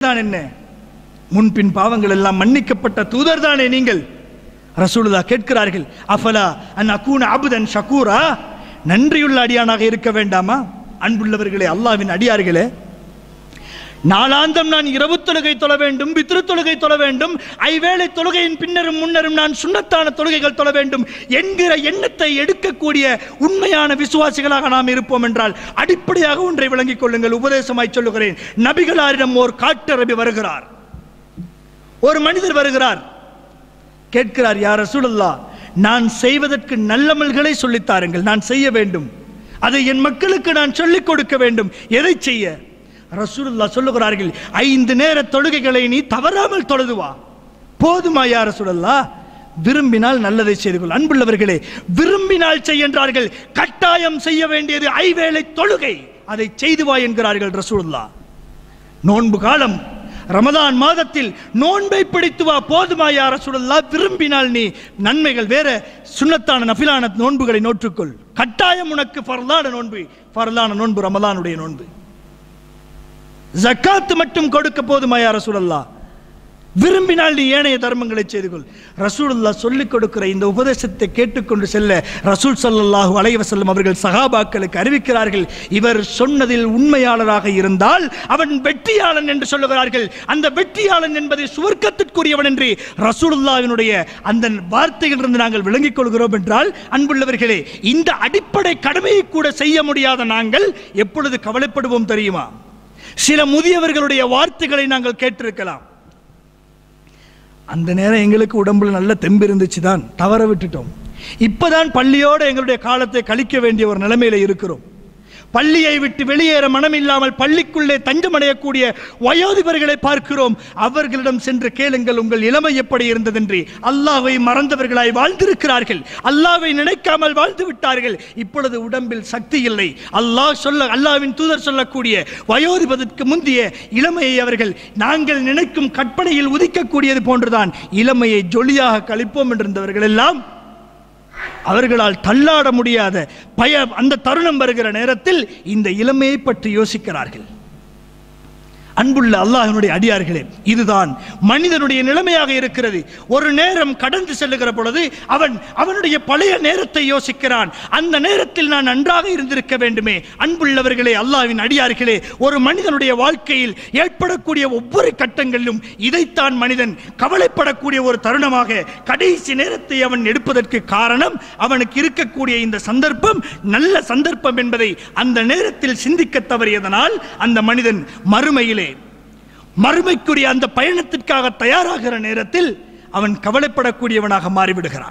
தான் என்ன? முன்பின் பாவங்கள் எல்லாம் மன்னிக்கப்பட்ட தூதர் தானே நீங்கள்? ரசூலுல்லா கேட்கிறார்கள் அஃபலா அன் அகூன அபுதன் ஷகூரா? நன்றியுள்ள அடியானாக இருக்க வேண்டாமா? அன்புள்ளவர்களே அல்லாவின் அடியார்களே நாளாந்தம் நான் இரவு தொழுகை தொழ வேண்டும் பித்ரு தொழுகை தொழ வேண்டும் ஐவேளை தொழுகையின் பின்னரும் முன்னரும் நான் சுண்ணத்தான தொழுகைகள் தொழ வேண்டும் என்கிற எண்ணத்தை எடுக்கக்கூடிய உண்மையான விசுவாசிகளாக நாம் இருப்போம் என்றால் அடிப்படையாக ஒன்றை விளங்கிக் கொள்ளுங்கள் உபதேசமாய் சொல்லுகிறேன். நபிகளாரிடம் ஓர் காட்டரபி வருகிறார். ஒரு மனிதர் வருகிறார். கேட்கிறார் யார் ரசூலுல்லா நான் செய்வதற்கு நல்லமல்களை சொல்லித்தாருங்கள் நான் செய்ய வேண்டும். அதை என் மக்களுக்கு நான் சொல்லிக் கொடுக்க வேண்டும். எதை செய்ய? ரசூலுல்லா சொல்லுகிறார்கள் ஐந்து நேர தொழுகைகளை நீ தவறாமல் தொழுதுவா. போதுமா யார் ரசூலுல்லா விரும்பினால் நல்லதை செய்து கொள். அன்புள்ளவர்களே விரும்பினால் செய்கின்றார்கள் கட்டாயம் செய்ய வேண்டியது ஐவேளை தொழுகை. அதை செய்து வா என்கிறார்கள் ரசூலுல்லா நோன்பு காலம் ரமதான் மாதத்தில் நோன்பை பிடித்து வா. போதுமா யார் ரசூலுல்லா விரும்பினால் நீ நன்மைகள் வேற சுண்ணத்தான நஃபிலான நோன்புகளை நோற்றுக்கொள். கட்டாயம் உனக்கு பரலான நோன்பு பரலான நோன்பு ரமதானுடைய நோன்பு. ஜக்காத்து மட்டும் கொடுக்க போதுமாயா ரசூலல்லா விரும்பினால் நீ ஏனைய தர்மங்களை செய்து கொள். ரசூலுல்லா சொல்லிக் கொடுக்கிற இந்த உபதேசத்தை கேட்டுக்கொண்டு செல்ல ரசூல் சல்லாஹூ அலைவசல்லம் அவர்கள் சகாபாக்களுக்கு அறிவிக்கிறார்கள் இவர் சொன்னதில் உண்மையாளராக இருந்தால் அவன் வெற்றியாளன் என்று சொல்லுகிறார்கள். அந்த வெற்றியாளன் என்பதை சுவர்க்கத்திற்குரியவன் என்று ரசூலுல்லாவினுடைய அந்த வார்த்தையிலிருந்து நாங்கள் விளங்கிக் கொள்கிறோம் என்றால் அன்புள்ளவர்களே இந்த அடிப்படை கடமையை கூட செய்ய முடியாத நாங்கள் எப்பொழுது கவலைப்படுவோம் தெரியுமா? சில முதியவர்களுடைய வார்த்தைகளை நாங்கள் கேட்டிருக்கலாம். அந்த நேரம் எங்களுக்கு உடம்புல நல்ல தெம்பு இருந்துச்சு தான் தவற விட்டுட்டோம். இப்பதான் பள்ளியோட எங்களுடைய காலத்தை கழிக்க வேண்டிய ஒரு நிலைமையில இருக்கிறோம். பள்ளியை விட்டு வெளியேற மனம் இல்லாமல் பள்ளிக்குள்ளே தஞ்சமடையக்கூடிய வயோதிபர்களை பார்க்கிறோம். அவர்களிடம் சென்று கேளுங்கள் உங்கள் இளமை எப்படி இருந்ததென்று. அல்லாவை மறந்தவர்களாய் வாழ்ந்திருக்கிறார்கள். அல்லாவை நினைக்காமல் வாழ்ந்து விட்டார்கள். இப்பொழுது உடம்பில் சக்தி இல்லை. அல்லாஹ் சொல்ல அல்லாவின் தூதர் சொல்லக்கூடிய வயோதிபதற்கு முந்தைய இளமையை அவர்கள் நாங்கள் நினைக்கும் கற்பனையில் உதிக்கக்கூடியது போன்றுதான். இளமையை ஜொலியாக கழிப்போம் என்றிருந்தவர்கள் எல்லாம் அவர்களால் தள்ளாட முடியாத பய அந்த தருணம் வருகிற நேரத்தில் இந்த இளமையை பற்றி யோசிக்கிறார்கள். அன்புள்ள அல்லாஹினுடைய அடியார்களே இதுதான் மனிதனுடைய நிலைமையாக இருக்கிறது. ஒரு நேரம் கடந்து செல்லுகிற பொழுது அவன் அவனுடைய பழைய நேரத்தை யோசிக்கிறான். அந்த நேரத்தில் நான் நன்றாக இருந்திருக்க வேண்டுமே. அன்புள்ளவர்களே அல்லாவின் அடியார்களே ஒரு மனிதனுடைய வாழ்க்கையில் ஏற்படக்கூடிய ஒவ்வொரு கட்டங்களிலும் இதைத்தான் மனிதன் கவலைப்படக்கூடிய ஒரு தருணமாக கடைசி நேரத்தை அவன் எடுப்பதற்கு காரணம் அவனுக்கு இருக்கக்கூடிய இந்த சந்தர்ப்பம் நல்ல சந்தர்ப்பம் என்பதை அந்த நேரத்தில் சிந்திக்க தவறியதனால் அந்த மனிதன் மறுமையிலே மறுமைக்குரிய அந்த பயணத்திற்காக தயாராகிற நேரத்தில் அவன் கவலைப்படக்கூடியவனாக மாறிவிடுகிறான்.